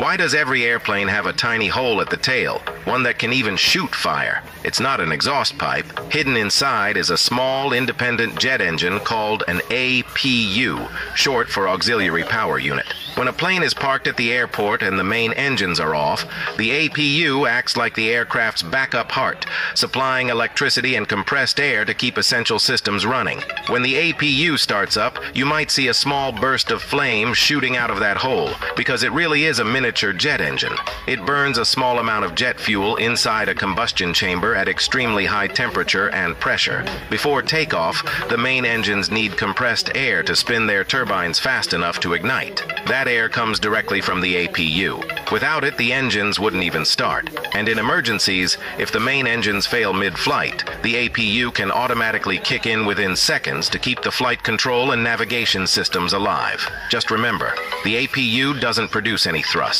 Why does every airplane have a tiny hole at the tail, one that can even shoot fire? It's not an exhaust pipe. Hidden inside is a small independent jet engine called an APU, short for Auxiliary Power Unit. When a plane is parked at the airport and the main engines are off, the APU acts like the aircraft's backup heart, supplying electricity and compressed air to keep essential systems running. When the APU starts up, you might see a small burst of flame shooting out of that hole, because it really is a miniature jet engine. It burns a small amount of jet fuel inside a combustion chamber at extremely high temperature and pressure. Before takeoff, the main engines need compressed air to spin their turbines fast enough to ignite. That air comes directly from the APU. Without it, the engines wouldn't even start. And in emergencies, if the main engines fail mid flight, the APU can automatically kick in within seconds to keep the flight control and navigation systems alive. Just remember, the APU doesn't produce any thrust.